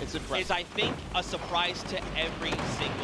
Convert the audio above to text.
It's impressive. is, I think, a surprise to every single